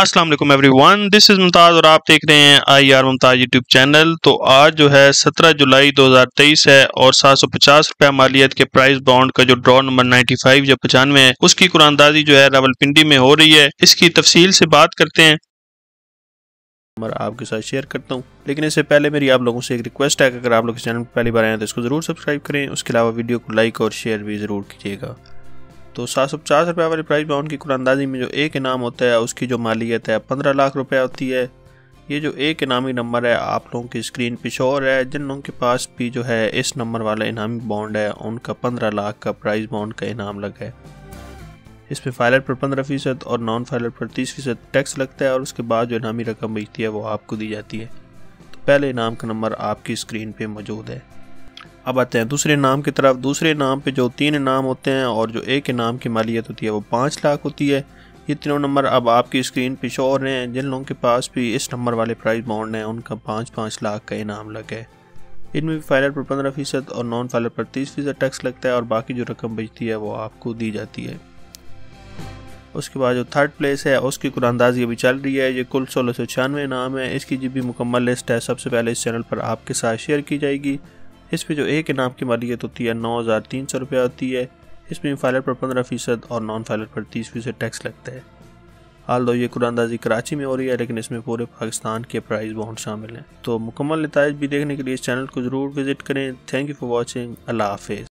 अस्सलाम everyone this is Mumtaz और आप देख रहे हैं I R Mumtaz YouTube channel तो आज जो है 17 जुलाई 2023 है और 750 रुपया मालियत के प्राइस बॉन्ड का जो ड्रॉ नंबर 95 या पचानवे है, उसकी कुरानदाजी जो है रावलपिंडी में हो रही है। इसकी तफसील से बात करते हैं। नंबर आपके साथ शेयर करता हूँ। लेकिन इससे पहले मेरी आप लोगों से एक रिक्वेस्ट है कि अगर आप लोग इस चैनल पर पहली बार आए हैं तो इसको ज़रूर सब्सक्राइब करें। उसके अलावा वीडियो को लाइक और शेयर भी ज़रूर कीजिएगा। तो सात सौ पचास रुपये वाले प्राइस बाउंड की कुरानंदाजी में जो एक इनाम होता है, उसकी जो मालियत है, पंद्रह लाख रुपए होती है। ये जो एक इनामी नंबर है, आप लोगों की स्क्रीन पे शोर है जिन लोगों के पास भी जो है, इस नंबर वाला इनामी बॉन्ड है, उनका पंद्रह लाख का प्राइस बॉन्ड का इनाम लगा है। इसमें फाइलर पर पंद्रह फ़ीसद और नॉन फाइलर पर तीस फ़ीसद टैक्स लगता है और उसके बाद जो इनामी रकम बचती है, वो आपको दी जाती है। तो पहले इनाम का नंबर आपकी स्क्रीन पर मौजूद है। अब आते हैं दूसरे नाम की तरफ़। दूसरे नाम पे जो तीन इनाम होते हैं और जो एक इनाम की मालियत होती है, वो पाँच लाख होती है। ये तीनों नंबर अब आपकी स्क्रीन पे शो हो रहे हैं। जिन लोगों के पास भी इस नंबर वाले प्राइस बाउंड हैं, उनका पाँच पाँच लाख का इनाम लगा इनमें भी फाइलर पर पंद्रह फ़ीसद और नॉन फाइलर पर तीस फ़ीसद टैक्स लगता है और बाकी जो रकम बचती है, वो आपको दी जाती है। उसके बाद जो थर्ड प्लेस है, उसकी कुरानदाजी अभी चल रही है। ये कुल सोलह सौ छियानवे इनाम है। इसकी जो भी मुकम्मल लिस्ट है। सबसे पहले इस चैनल पर आपके साथ शेयर की जाएगी। इस पर जो एक इनाम की मालियत होती है नौ हज़ार तीन सौ रुपया होती है। इसमें फाइलर पर पंद्रह फ़ीसद और नॉन फाइलर पर तीस फ़ीसद टैक्स लगता है। हाल दो, ये कुरानदाजी कराची में हो रही है, लेकिन इसमें पूरे पाकिस्तान के प्राइस बहुत शामिल हैं। तो मुकम्मल नतज भी देखने के लिए इस चैनल को ज़रूर विज़िट करें। थैंक यू फॉर वॉचिंग अल्लाह हाफिज़।